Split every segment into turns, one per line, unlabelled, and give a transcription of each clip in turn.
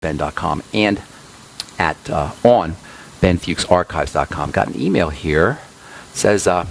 ben.com and at uh, on benfuchsarchives.com. Got an email here. It says, uh,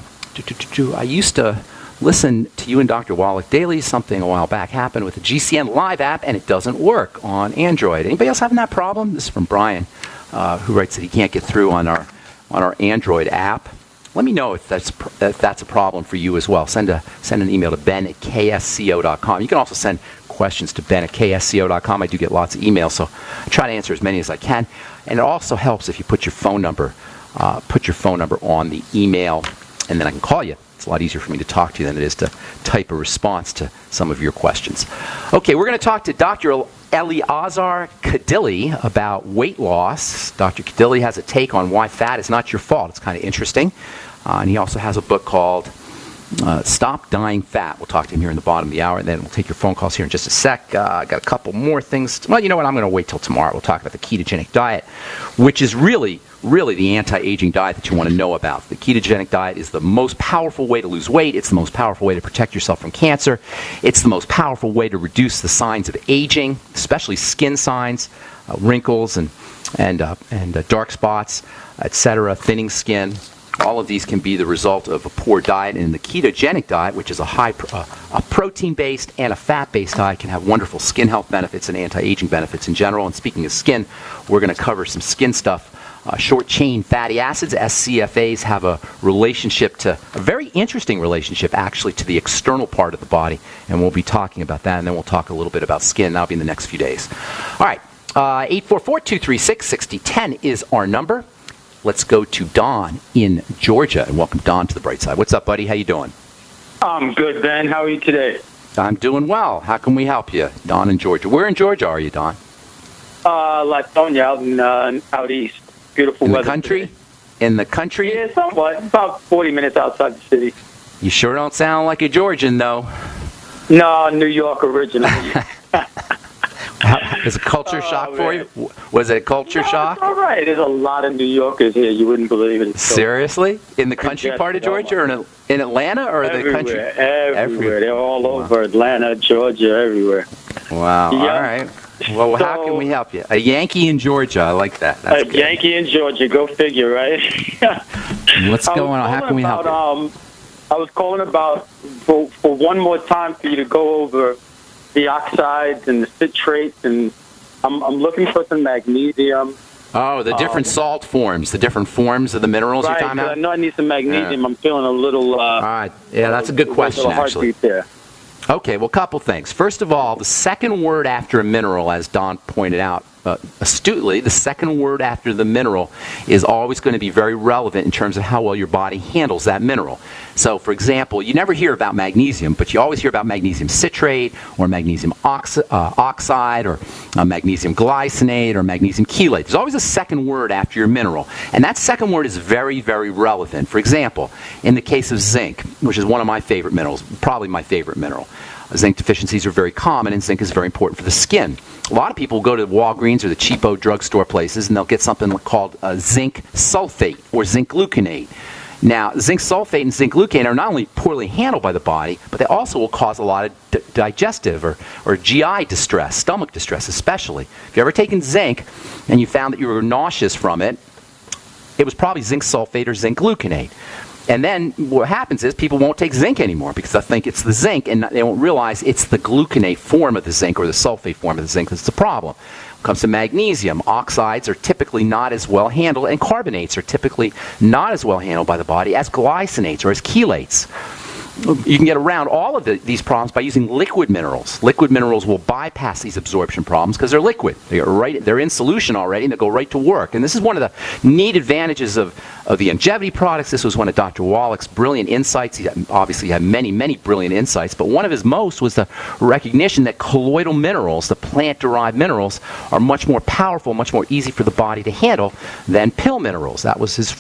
I used to listen to you and Dr. Wallach daily. Something a while back happened with the GCN Live app, and it doesn't work on Android. Anybody else having that problem? This is from Brian, uh, who writes that he can't get through on our on our Android app. Let me know if that's if that's a problem for you as well. Send a send an email to ben at ksco.com. You can also send questions to ben at ksco.com. I do get lots of emails, so I try to answer as many as I can. And it also helps if you put your phone number, uh, put your phone number on the email, and then I can call you. It's a lot easier for me to talk to you than it is to type a response to some of your questions. Okay, we're going to talk to Dr. Eleazar Kadile about weight loss. Dr. Kadile has a take on why fat is not your fault. It's kind of interesting. Uh, and he also has a book called uh, Stop Dying Fat. We'll talk to him here in the bottom of the hour, and then we'll take your phone calls here in just a sec. Uh, I got a couple more things. Well, you know what? I'm going to wait till tomorrow. We'll talk about the ketogenic diet, which is really, really the anti aging diet that you want to know about. The ketogenic diet is the most powerful way to lose weight, it's the most powerful way to protect yourself from cancer, it's the most powerful way to reduce the signs of aging, especially skin signs, uh, wrinkles, and, and, uh, and uh, dark spots, etc., thinning skin all of these can be the result of a poor diet, and the ketogenic diet, which is a high, uh, a protein-based and a fat-based diet, can have wonderful skin health benefits and anti-aging benefits in general. And speaking of skin, we're going to cover some skin stuff. Uh, short-chain fatty acids, SCFAs, have a relationship to a very interesting relationship, actually, to the external part of the body, and we'll be talking about that. And then we'll talk a little bit about skin. That'll be in the next few days. All right. Uh, 844 236 6010 is our number. Let's go to Don in Georgia and welcome Don to the bright side. What's up, buddy? How you doing?
I'm good, Ben. How are you today?
I'm doing well. How can we help you, Don in Georgia? Where in Georgia are you, Don?
Uh, Latonia, out in uh, out east. Beautiful
in
weather.
the country.
Today.
In the country?
Yeah, somewhat. About 40 minutes outside the city.
You sure don't sound like a Georgian, though.
No, New York originally.
Is a culture
Oh,
shock for you? Was it a culture
No,
shock?
all right. There's a lot of New Yorkers here. You wouldn't believe it. So-
Seriously? In the country part of Georgia, or in, in Atlanta, or the country?
everywhere.
Everywhere.
They're all over Atlanta, Georgia, everywhere.
Wow.
Yeah.
All right. Well, how can we help you? A Yankee in Georgia. I like that. That's
A
good.
Yankee in Georgia. Go figure, right?
What's going on? How can we help you?
Um, I was calling about for, for one more time for you to go over the oxides and the citrates, and I'm, I'm looking for some magnesium.
Oh, the different
um,
salt forms, the different forms of the minerals
right,
you're talking
'cause I know I need some magnesium. I'm feeling a little. Uh,
All right. Yeah, that's a good question, actually.
There.
Okay, well, a couple things. First of all, the second word after a mineral, as Don pointed out uh, astutely, the second word after the mineral is always going to be very relevant in terms of how well your body handles that mineral. So, for example, you never hear about magnesium, but you always hear about magnesium citrate or magnesium oxi- uh, oxide or uh, magnesium glycinate or magnesium chelate. There's always a second word after your mineral, and that second word is very, very relevant. For example, in the case of zinc, which is one of my favorite minerals, probably my favorite mineral. Zinc deficiencies are very common, and zinc is very important for the skin. A lot of people go to Walgreens or the cheapo drugstore places, and they'll get something called uh, zinc sulfate or zinc gluconate. Now, zinc sulfate and zinc gluconate are not only poorly handled by the body, but they also will cause a lot of digestive or, or GI distress, stomach distress especially. If you've ever taken zinc and you found that you were nauseous from it, it was probably zinc sulfate or zinc gluconate. And then what happens is people won't take zinc anymore because they think it's the zinc and they won't realize it's the gluconate form of the zinc or the sulfate form of the zinc that's the problem. When it comes to magnesium, oxides are typically not as well handled and carbonates are typically not as well handled by the body as glycinates or as chelates you can get around all of the, these problems by using liquid minerals. Liquid minerals will bypass these absorption problems because they're liquid. They are right, they're in solution already and they go right to work. And this is one of the neat advantages of, of the Youngevity products. This was one of Dr. Wallach's brilliant insights. He obviously had many, many brilliant insights, but one of his most was the recognition that colloidal minerals, the plant derived minerals, are much more powerful, much more easy for the body to handle than pill minerals. That was his,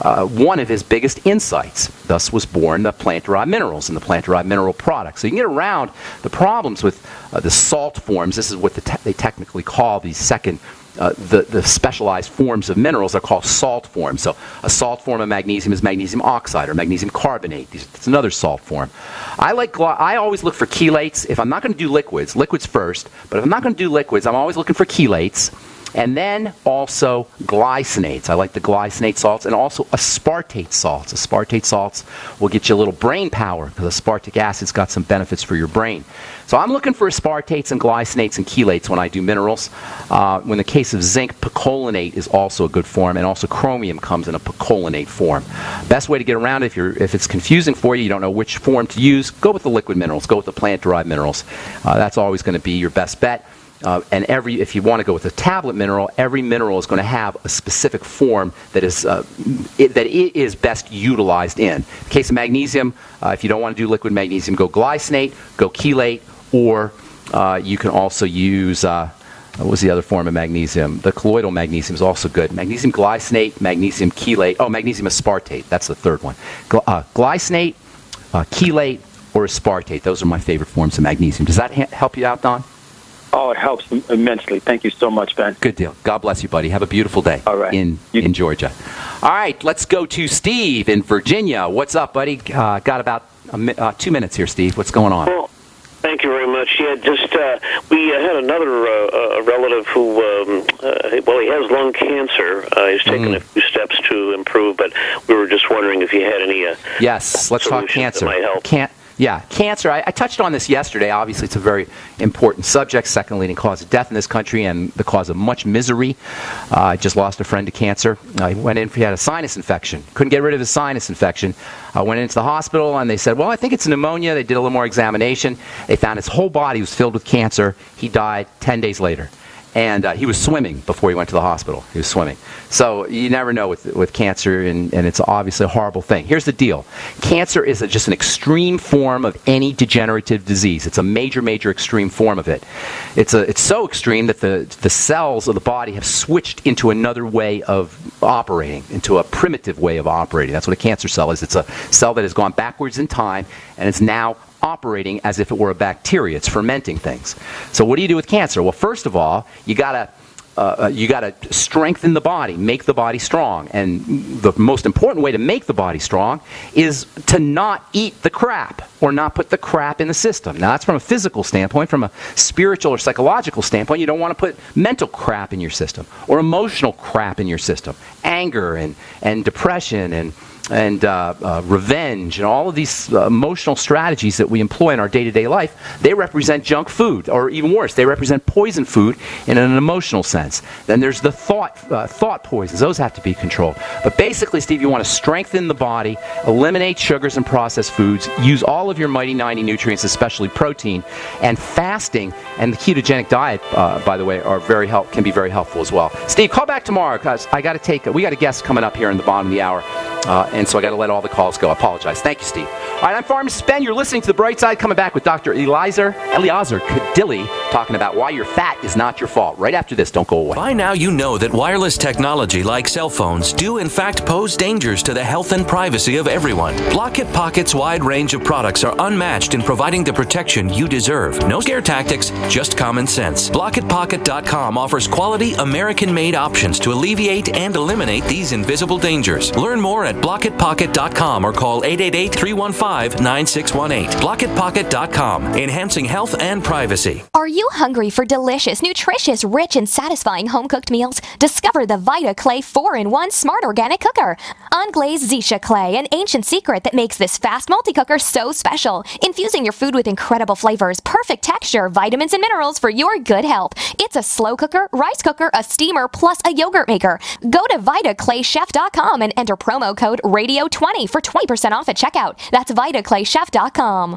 uh, one of his biggest insights. Thus was born the plant derived minerals in the plant derived mineral products. So you can get around the problems with uh, the salt forms. This is what the te- they technically call these second uh, the, the specialized forms of minerals are called salt forms. So a salt form of magnesium is magnesium oxide or magnesium carbonate. It's another salt form. I like I always look for chelates. If I'm not going to do liquids, liquids first. But if I'm not going to do liquids, I'm always looking for chelates. And then also glycinates. I like the glycinate salts and also aspartate salts. Aspartate salts will get you a little brain power because aspartic acid's got some benefits for your brain. So I'm looking for aspartates and glycinates and chelates when I do minerals. Uh, in the case of zinc, picolinate is also a good form, and also chromium comes in a picolinate form. Best way to get around it, if, you're, if it's confusing for you, you don't know which form to use, go with the liquid minerals, go with the plant-derived minerals. Uh, that's always going to be your best bet. Uh, and every, if you want to go with a tablet mineral, every mineral is going to have a specific form that is uh, it, that it is best utilized in. in the case of magnesium, uh, if you don't want to do liquid magnesium, go glycinate, go chelate, or uh, you can also use uh, what was the other form of magnesium? The colloidal magnesium is also good. Magnesium glycinate, magnesium chelate. Oh, magnesium aspartate. That's the third one. Gly- uh, glycinate, chelate, or aspartate. Those are my favorite forms of magnesium. Does that ha- help you out, Don?
Oh, it helps immensely. Thank you so much, Ben.
Good deal. God bless you, buddy. Have a beautiful day
All right.
in,
You-
in Georgia. All right, let's go to Steve in Virginia. What's up, buddy? Uh, got about a mi- uh, two minutes here, Steve. What's going on?
Well, thank you very much. Yeah, just uh, we uh, had another uh, uh, relative who, um, uh, well, he has lung cancer. Uh, he's taken a few steps to improve, but we were just wondering if you had any. Uh,
Yes, let's talk cancer.
That might help.
Can't, yeah, cancer. I, I touched on this yesterday. Obviously, it's a very important subject. Second leading cause of death in this country and the cause of much misery. Uh, I just lost a friend to cancer. He went in. He had a sinus infection. Couldn't get rid of his sinus infection. I went into the hospital and they said, "Well, I think it's pneumonia." They did a little more examination. They found his whole body was filled with cancer. He died ten days later and uh, he was swimming before he went to the hospital. He was swimming. So you never know with, with cancer, and, and it's obviously a horrible thing. Here's the deal cancer is a, just an extreme form of any degenerative disease. It's a major, major extreme form of it. It's, a, it's so extreme that the, the cells of the body have switched into another way of operating, into a primitive way of operating. That's what a cancer cell is. It's a cell that has gone backwards in time and is now operating as if it were a bacteria. It's fermenting things. So what do you do with cancer? Well, first of all, you gotta uh, you got to strengthen the body, make the body strong. And the most important way to make the body strong is to not eat the crap or not put the crap in the system. Now, that's from a physical standpoint. From a spiritual or psychological standpoint, you don't want to put mental crap in your system or emotional crap in your system. Anger and, and depression and and uh, uh, revenge and all of these uh, emotional strategies that we employ in our day-to-day life they represent junk food or even worse they represent poison food in an emotional sense then there's the thought uh, thought poisons those have to be controlled but basically steve you want to strengthen the body eliminate sugars and processed foods use all of your mighty 90 nutrients especially protein and fasting and the ketogenic diet uh, by the way are very help can be very helpful as well steve call back tomorrow because i got to take we got a guest coming up here in the bottom of the hour uh, and so I got to let all the calls go. I apologize. Thank you, Steve. All right, I'm Pharmacist Ben. You're listening to The Bright Side, coming back with Dr. Eliezer, Eliezer Kadile, talking about why your fat is not your fault. Right after this, don't go away.
By now, you know that wireless technology like cell phones do in fact pose dangers to the health and privacy of everyone. Blockit Pocket's wide range of products are unmatched in providing the protection you deserve. No scare tactics, just common sense. BlockitPocket.com offers quality American made options to alleviate and eliminate these invisible dangers. Learn more at blockitpocket.com or call 888 315 9618. Blockitpocket.com, enhancing health and privacy.
Are you hungry for delicious, nutritious, rich, and satisfying home cooked meals? Discover the Vita Clay 4 in 1 Smart Organic Cooker. Unglazed Zisha Clay, an ancient secret that makes this fast multi cooker so special. Infusing your food with incredible flavors, perfect texture, vitamins, and minerals for your good health. It's a slow cooker, rice cooker, a steamer, plus a yogurt maker. Go to VitaClayChef.com and enter promo code RADIO20 for 20% off at checkout. That's VitaClayChef.com.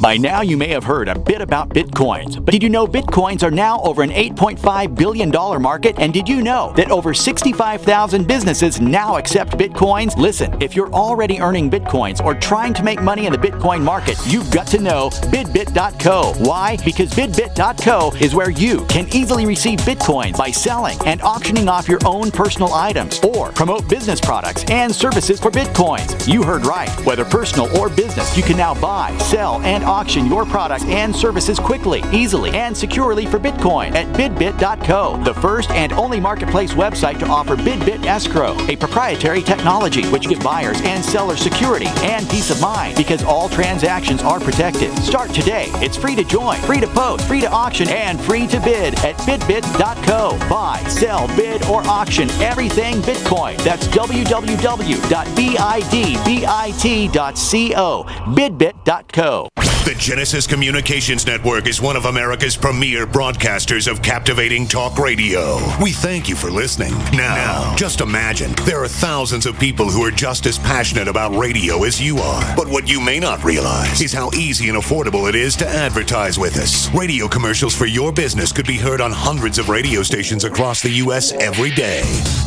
By now, you may have heard a bit about bitcoins, but did you know bitcoins are now over an $8.5 billion market? And did you know that over 65,000 businesses now accept bitcoins? Listen, if you're already earning bitcoins or trying to make money in the bitcoin market, you've got to know bidbit.co. Why? Because bidbit.co is where you can easily receive bitcoins by selling and auctioning off your own personal items or promote business products and services for bitcoins. You heard right. Whether personal or business, you can now buy, sell, and auction your product and services quickly, easily, and securely for Bitcoin at bidbit.co, the first and only marketplace website to offer BidBit Escrow, a proprietary technology which gives buyers and sellers security and peace of mind because all transactions are protected. Start today. It's free to join, free to post, free to auction, and free to bid at bidbit.co. Buy, sell, bid, or auction everything Bitcoin. That's www.bidbit.co. Bidbit.co.
The Genesis Communications Network is one of America's premier broadcasters of captivating talk radio. We thank you for listening. Now, now, just imagine there are thousands of people who are just as passionate about radio as you are. But what you may not realize is how easy and affordable it is to advertise with us. Radio commercials for your business could be heard on hundreds of radio stations across the U.S. every day.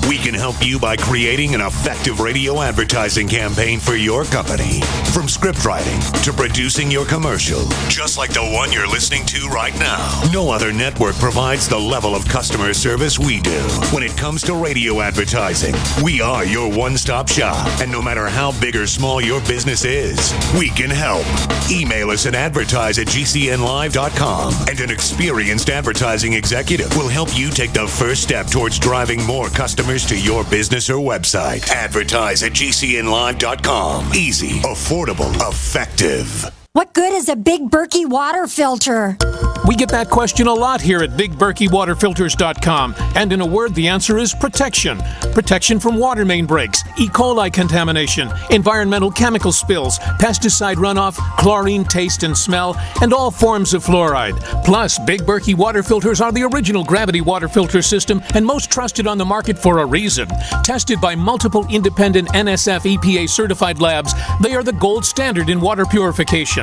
We can help you by creating an effective radio advertising campaign for your company. From script writing to producing your commercial, just like the one you're listening to right now. No other network provides the level of customer service we do. When it comes to radio advertising, we are your one stop shop. And no matter how big or small your business is, we can help. Email us at advertise at gcnlive.com, and an experienced advertising executive will help you take the first step towards driving more customers to your business or website. Advertise at gcnlive.com. Easy, affordable, effective.
What good is a Big Berkey water filter?
We get that question a lot here at BigBerkeyWaterFilters.com, and in a word, the answer is protection. Protection from water main breaks, E. coli contamination, environmental chemical spills, pesticide runoff, chlorine taste and smell, and all forms of fluoride. Plus, Big Berkey water filters are the original gravity water filter system and most trusted on the market for a reason. Tested by multiple independent NSF EPA certified labs, they are the gold standard in water purification.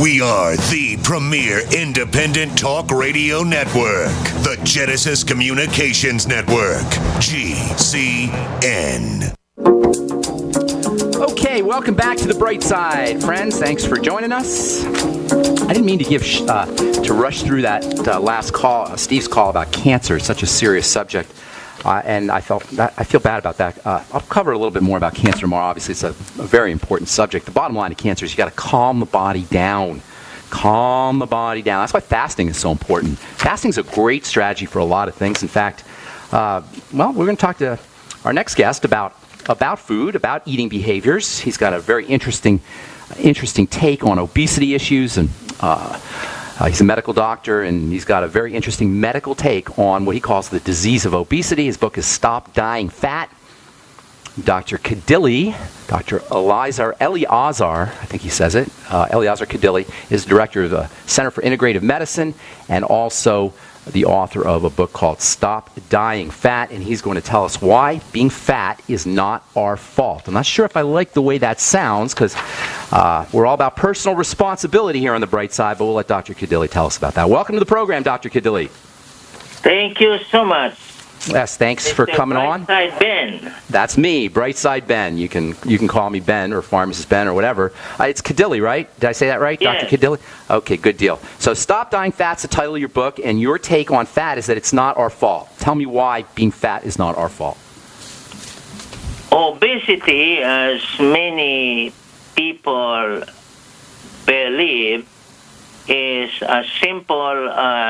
We are the premier independent talk radio network, the Genesis Communications Network, GCN.
Okay, welcome back to the bright side, friends. Thanks for joining us. I didn't mean to give sh- uh, to rush through that uh, last call, uh, Steve's call about cancer. Such a serious subject, uh, and I felt that, I feel bad about that. Uh, I'll cover a little bit more about cancer tomorrow. Obviously, it's a, a very important subject. The bottom line of cancer is you got to calm the body down. Calm the body down. That's why fasting is so important. Fasting is a great strategy for a lot of things. In fact, uh, well, we're going to talk to our next guest about about food, about eating behaviors. He's got a very interesting, interesting take on obesity issues, and uh, he's a medical doctor, and he's got a very interesting medical take on what he calls the disease of obesity. His book is Stop Dying Fat. Dr. Kadile, Dr. Elizar, Eliazar, I think he says it, uh, Eliazar Kadile is director of the Center for Integrative Medicine and also the author of a book called Stop Dying Fat, and he's going to tell us why being fat is not our fault. I'm not sure if I like the way that sounds because uh, we're all about personal responsibility here on the bright side, but we'll let Dr. Kadile tell us about that. Welcome to the program, Dr. Kadile.
Thank you so much.
Yes, thanks for coming on.
Brightside Ben.
That's me, Brightside Ben. You can you can call me Ben or Pharmacist Ben or whatever. Uh, it's Kadile, right? Did I say that right,
Yes.
Dr. Kadile? Okay, good deal. So, Stop Dying Fat's the title of your book, and your take on fat is that it's not our fault. Tell me why being fat is not our fault.
Obesity, as many people believe, is as simple as